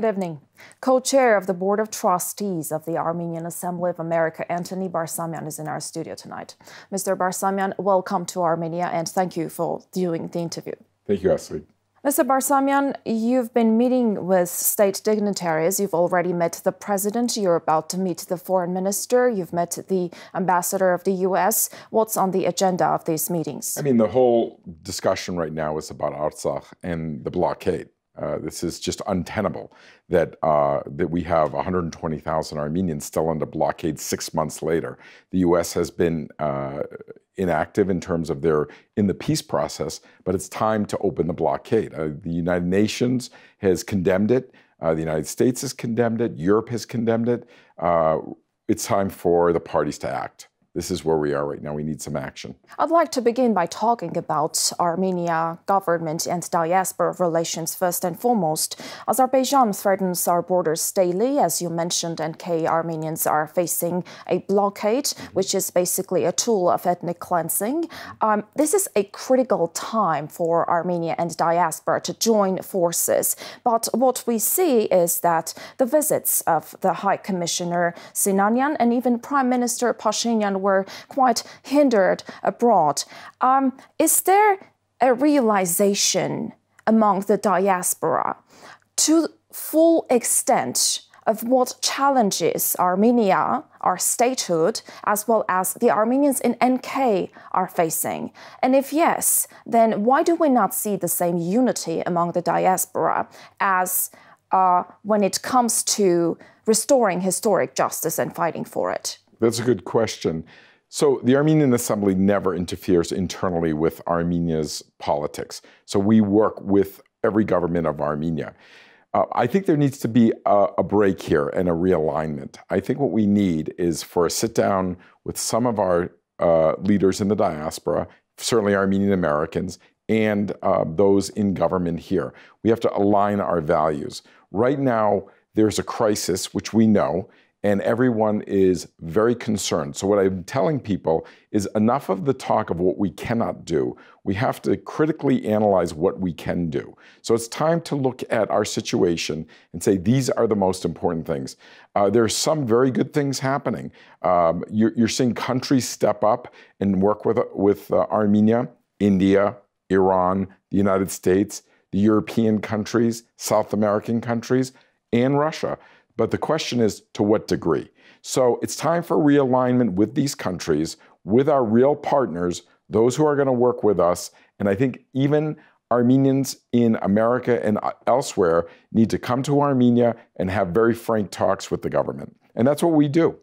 Good evening. Co chair of the Board of Trustees of the Armenian Assembly of America, Anthony Barsamian, is in our studio tonight. Mr. Barsamian, welcome to Armenia and thank you for doing the interview. Thank you, Ashley. Mr. Barsamian, you've been meeting with state dignitaries. You've already met the president. You're about to meet the foreign minister. You've met the ambassador of the U.S. What's on the agenda of these meetings? I mean, the whole discussion right now is about Artsakh and the blockade. Uh, this is just untenable that uh, that we have 120,000 Armenians still under blockade six months later. The U.S. has been uh, inactive in terms of their in the peace process, but it's time to open the blockade. Uh, the United Nations has condemned it. Uh, the United States has condemned it. Europe has condemned it. It's time for the parties to act this is where we are right now. We need some action. I'd like to begin by talking about Armenia government and diaspora relations first and foremost. Azerbaijan threatens our borders daily. As you mentioned, NK Armenians are facing a blockade, which is basically a tool of ethnic cleansing. Um, this is a critical time for Armenia and diaspora to join forces. But what we see is that the visits of the High Commissioner Sinanyan and even Prime Minister Pashinyan were quite hindered abroad. Um, is there a realization among the diaspora to full extent of what challenges Armenia, our statehood, as well as the Armenians in NK are facing? And if yes, then why do we not see the same unity among the diaspora as uh, when it comes to restoring historic justice and fighting for it? That's a good question. So the Armenian Assembly never interferes internally with Armenia's politics. So we work with every government of Armenia. Uh, I think there needs to be a, a, break here and a realignment. I think what we need is for a sit down with some of our uh, leaders in the diaspora, certainly Armenian Americans, and uh, those in government here. We have to align our values. Right now, there's a crisis, which we know, and everyone is very concerned. So, what I'm telling people is enough of the talk of what we cannot do. We have to critically analyze what we can do. So, it's time to look at our situation and say, these are the most important things. Uh, there are some very good things happening. Um, you're, you're, seeing countries step up and work with, with uh, Armenia, India, Iran, the United States, the European countries, South American countries, and Russia. But the question is to what degree? So it's time for realignment with these countries, with our real partners, those who are going to work with us. And I think even Armenians in America and uh, elsewhere need to come to Armenia and have very frank talks with the government. And that's what we do.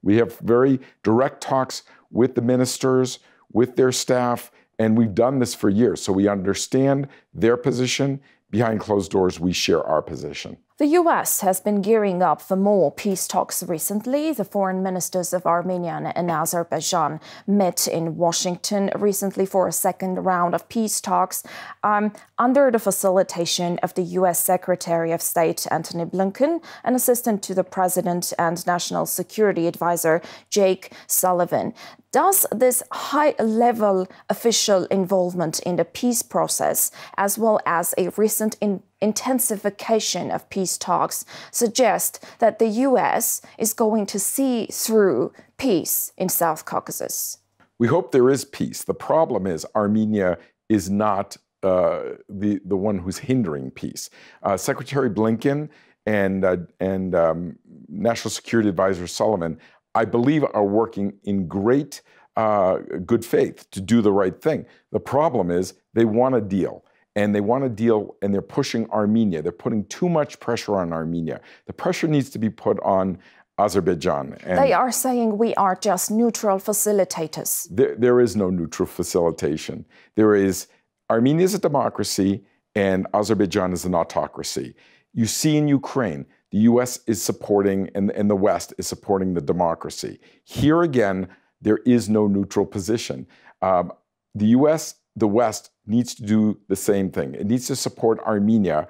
We have very direct talks with the ministers, with their staff, and we've done this for years. So we understand their position. Behind closed doors, we share our position. The U.S. has been gearing up for more peace talks recently. The foreign ministers of Armenia and Azerbaijan met in Washington recently for a second round of peace talks um, under the facilitation of the U.S. Secretary of State Antony Blinken and Assistant to the President and National Security Advisor Jake Sullivan. Does this high level official involvement in the peace process, as well as a recent in intensification of peace talks suggest that the US is going to see through peace in South Caucasus. We hope there is peace. The problem is Armenia is not uh, the, the one who's hindering peace. Uh, Secretary Blinken and, uh, and um, National Security Advisor Sullivan, I believe, are working in great uh, good faith to do the right thing. The problem is they want a deal and they want to deal and they're pushing Armenia. They're putting too much pressure on Armenia. The pressure needs to be put on Azerbaijan. they are saying we are just neutral facilitators. There, there is no neutral facilitation. There is Armenia is a democracy and Azerbaijan is an autocracy. You see in Ukraine, the US is supporting and, and the West is supporting the democracy. Here again, there is no neutral position. Um, the US the West needs to do the same thing. It needs to support Armenia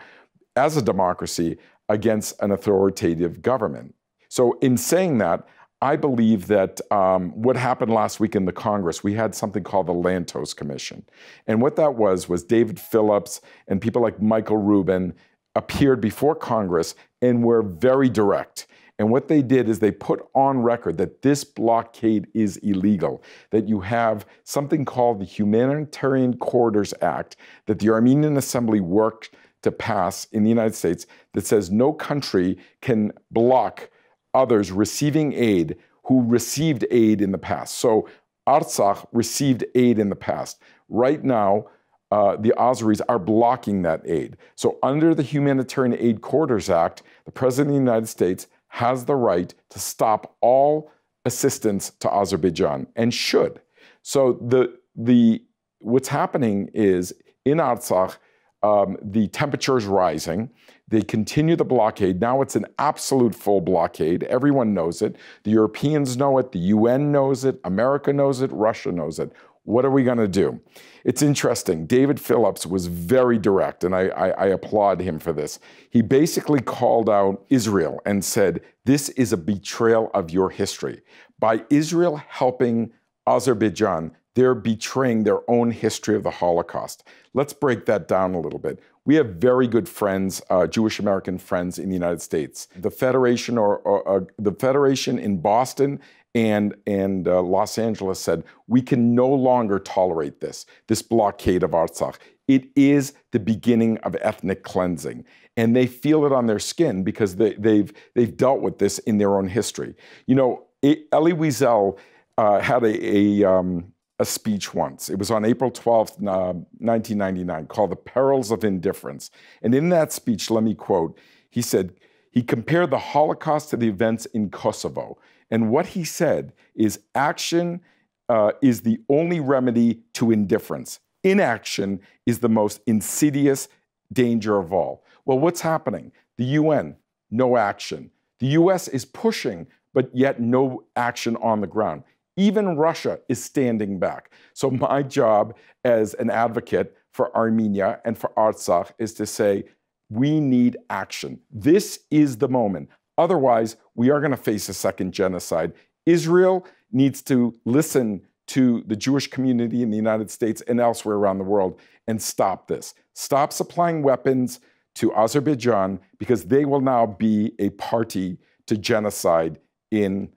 as a democracy against an authoritative government. So, in saying that, I believe that um, what happened last week in the Congress, we had something called the Lantos Commission. And what that was, was David Phillips and people like Michael Rubin appeared before Congress and were very direct. And what they did is they put on record that this blockade is illegal, that you have something called the Humanitarian Corridors Act that the Armenian Assembly worked to pass in the United States that says no country can block others receiving aid who received aid in the past. So Artsakh received aid in the past. Right now, uh, the Azeris are blocking that aid. So, under the Humanitarian Aid Corridors Act, the President of the United States has the right to stop all assistance to Azerbaijan and should. So, the, the, what's happening is in Artsakh, um, the temperature is rising. They continue the blockade. Now it's an absolute full blockade. Everyone knows it. The Europeans know it. The UN knows it. America knows it. Russia knows it. What are we going to do? It's interesting. David Phillips was very direct, and I, I, I, applaud him for this. He basically called out Israel and said, This is a betrayal of your history. By Israel helping Azerbaijan, they're betraying their own history of the Holocaust. Let's break that down a little bit. We have very good friends, uh, Jewish American friends in the United States. The Federation or, or uh, the Federation in Boston and and uh, Los Angeles said we can no longer tolerate this this blockade of Artsakh. It is the beginning of ethnic cleansing, and they feel it on their skin because they, have they've, they've dealt with this in their own history. You know, Elie Wiesel uh, had a, a um, a speech once. It was on April 12th, uh, 1999, called The Perils of Indifference. And in that speech, let me quote, he said, he compared the Holocaust to the events in Kosovo. And what he said is action uh, is the only remedy to indifference. Inaction is the most insidious danger of all. Well, what's happening? The UN, no action. The US is pushing, but yet no action on the ground. Even Russia is standing back. So, my job as an advocate for Armenia and for Artsakh is to say, we need action. This is the moment. Otherwise, we are going to face a second genocide. Israel needs to listen to the Jewish community in the United States and elsewhere around the world and stop this. Stop supplying weapons to Azerbaijan because they will now be a party to genocide in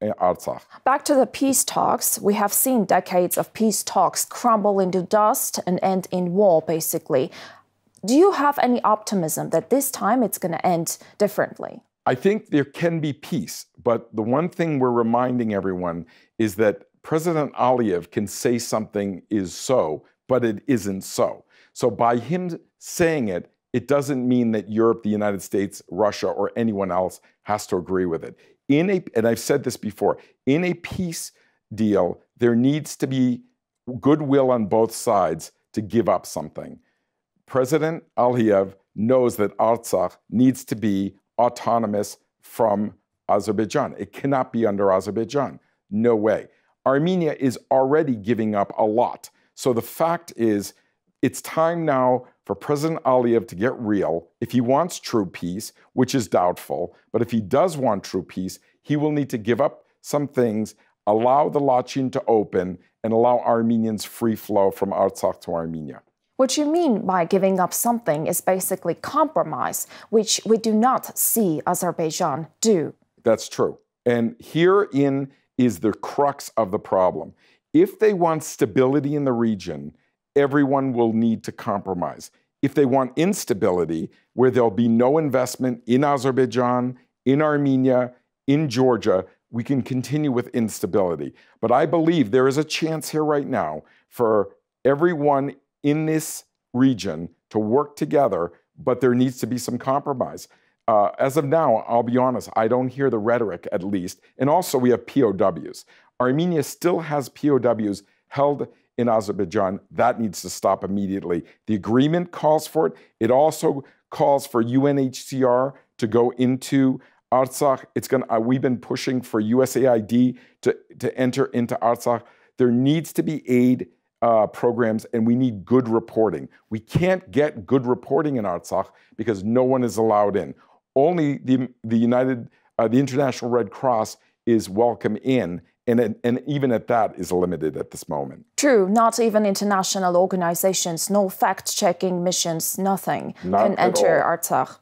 eh, Artsakh. Back to the peace talks, we have seen decades of peace talks crumble into dust and end in war, basically. Do you have any optimism that this time it's going to end differently? I think there can be peace, but the one thing we're reminding everyone is that President Aliyev can say something is so, but it isn't so. So by him saying it, it doesn't mean that Europe, the United States, Russia, or anyone else has to agree with it in a, and I've said this before, in a peace deal, there needs to be goodwill on both sides to give up something. President Aliyev knows that Artsakh needs to be autonomous from Azerbaijan. It cannot be under Azerbaijan. No way. Armenia is already giving up a lot. So the fact is, it's time now for President Aliyev to get real. If he wants true peace, which is doubtful, but if he does want true peace, he will need to give up some things, allow the Lachin to open, and allow Armenians free flow from Artsakh to Armenia. What you mean by giving up something is basically compromise, which we do not see Azerbaijan do. That's true. And herein is the crux of the problem. If they want stability in the region, everyone will need to compromise. If they want instability, where there'll be no investment in Azerbaijan, in Armenia, in Georgia, we can continue with instability. But I believe there is a chance here right now for everyone in this region to work together, but there needs to be some compromise. Uh, as of now, I'll be honest, I don't hear the rhetoric at least. And also, we have POWs. Armenia still has POWs held in Azerbaijan. That needs to stop immediately. The agreement calls for it. It also calls for UNHCR to go into Artsakh. It's going. Uh, we've been pushing for USAID to to enter into Artsakh. There needs to be aid uh, programs, and we need good reporting. We can't get good reporting in Artsakh because no one is allowed in. Only the the United, uh, the International Red Cross is welcome in, And, and even at that is limited at this moment. True, not even international organizations, no fact checking missions, nothing Not can enter all. Artsakh.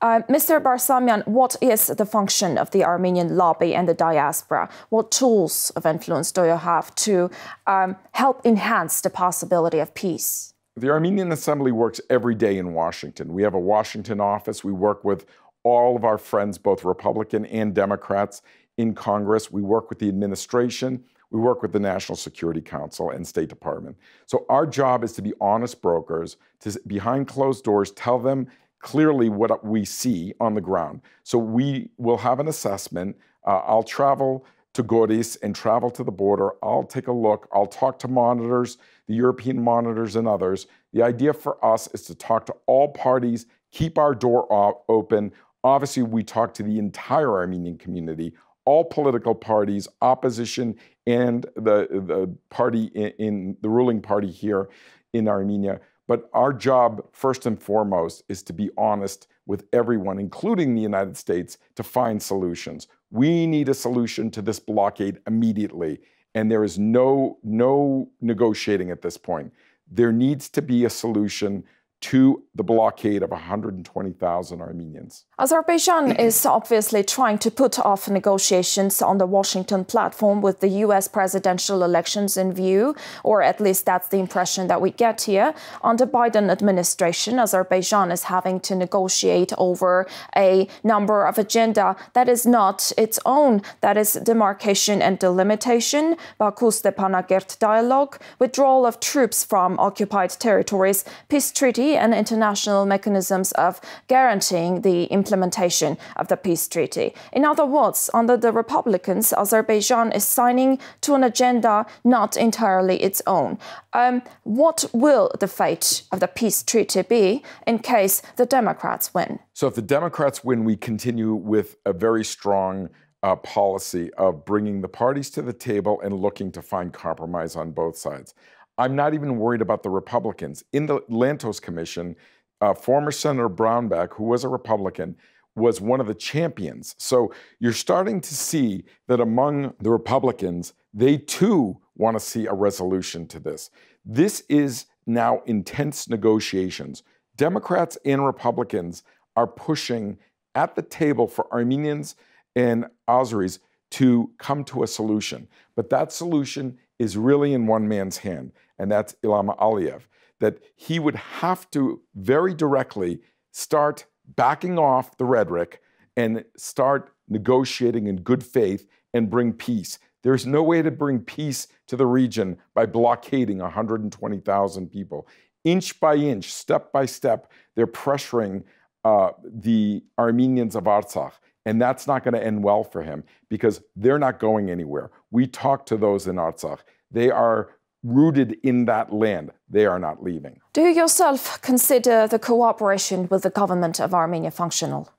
Uh, Mr. Barsamian, what is the function of the Armenian lobby and the diaspora? What tools of influence do you have to um, help enhance the possibility of peace? The Armenian Assembly works every day in Washington. We have a Washington office. We work with all of our friends, both Republican and Democrats, in Congress. We work with the administration. We work with the National Security Council and State Department. So our job is to be honest brokers, to behind closed doors tell them clearly what we see on the ground. So we will have an assessment. Uh, I'll travel to Goris and travel to the border. I'll take a look. I'll talk to monitors, the European monitors, and others. The idea for us is to talk to all parties, keep our door open. Obviously, we talk to the entire Armenian community, all political parties, opposition, and the, the party in, in the ruling party here in Armenia. But our job, first and foremost, is to be honest with everyone, including the United States, to find solutions. We need a solution to this blockade immediately, and there is no, no negotiating at this point. There needs to be a solution to the blockade of 120,000 Armenians. Azerbaijan is obviously trying to put off negotiations on the Washington platform with the U.S. presidential elections in view, or at least that's the impression that we get here. Under Biden administration, Azerbaijan is having to negotiate over a number of agenda that is not its own. That is demarcation and delimitation, Baku-Stepanakert dialogue, withdrawal of troops from occupied territories, peace treaty, and international mechanisms of guaranteeing the implementation of the peace treaty. In other words, under the Republicans, Azerbaijan is signing to an agenda not entirely its own. Um, what will the fate of the peace treaty be in case the Democrats win? So, if the Democrats win, we continue with a very strong uh, policy of bringing the parties to the table and looking to find compromise on both sides. I'm not even worried about the Republicans. In the Lantos Commission, uh, former Senator Brownback, who was a Republican, was one of the champions. So you're starting to see that among the Republicans, they too want to see a resolution to this. This is now intense negotiations. Democrats and Republicans are pushing at the table for Armenians and Azeris to come to a solution. But that solution is really in one man's hand, and that's Ilham Aliyev. That he would have to very directly start backing off the rhetoric and start negotiating in good faith and bring peace. There's no way to bring peace to the region by blockading 120,000 people. Inch by inch, step by step, they're pressuring uh, the Armenians of Artsakh. And that's not going to end well for him because they're not going anywhere. We talk to those in Artsakh. They are rooted in that land. They are not leaving. Do you yourself consider the cooperation with the government of Armenia functional?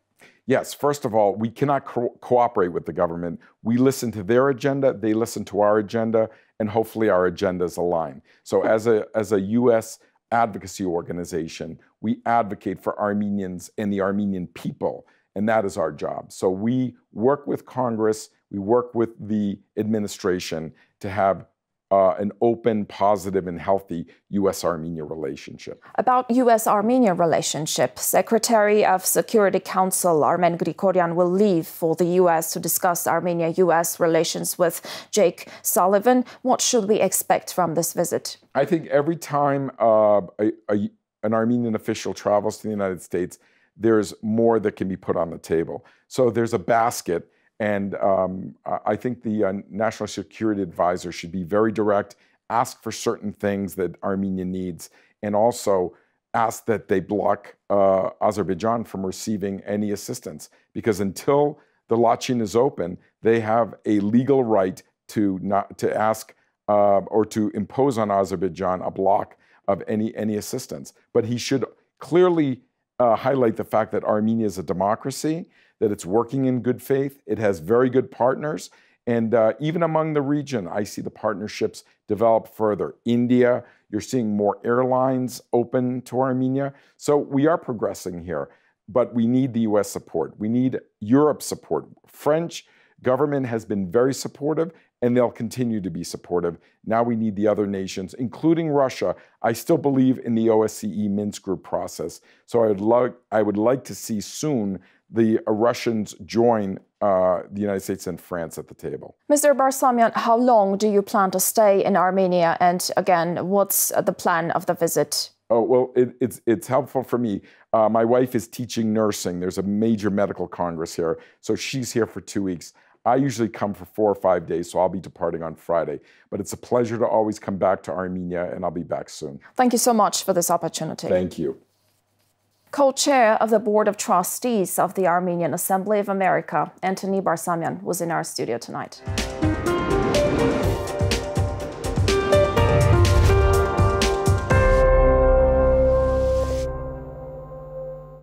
Yes, first of all, we cannot co- cooperate with the government. We listen to their agenda, they listen to our agenda, and hopefully our agendas align. So, as a, as a U.S. advocacy organization, we advocate for Armenians and the Armenian people, and that is our job. So, we work with Congress, we work with the administration to have uh, an open, positive, and healthy U.S. Armenia relationship. About U.S. Armenia relationship, Secretary of Security Council Armen Grigoryan will leave for the U.S. to discuss Armenia U.S. relations with Jake Sullivan. What should we expect from this visit? I think every time uh, a, a, an Armenian official travels to the United States, there's more that can be put on the table. So there's a basket and um, I think the uh, National Security Advisor should be very direct, ask for certain things that Armenia needs, and also ask that they block uh, Azerbaijan from receiving any assistance. Because until the Lachin is open, they have a legal right to not to ask uh, or to impose on Azerbaijan a block of any any assistance. But he should clearly uh, highlight the fact that Armenia is a democracy that it's working in good faith. It has very good partners. And uh, even among the region, I see the partnerships develop further. India, you're seeing more airlines open to Armenia. So we are progressing here, but we need the US support. We need Europe's support. French government has been very supportive, and they'll continue to be supportive. Now we need the other nations, including Russia. I still believe in the OSCE Minsk group process. So I would, lo- I would like to see soon the Russians join uh, the United States and France at the table. Mr. Barsamian, how long do you plan to stay in Armenia? And again, what's the plan of the visit? Oh, well, it, it's, it's helpful for me. Uh, my wife is teaching nursing. There's a major medical congress here. So she's here for two weeks. I usually come for four or five days, so I'll be departing on Friday. But it's a pleasure to always come back to Armenia, and I'll be back soon. Thank you so much for this opportunity. Thank you. Co chair of the Board of Trustees of the Armenian Assembly of America, Anthony Barsamian, was in our studio tonight.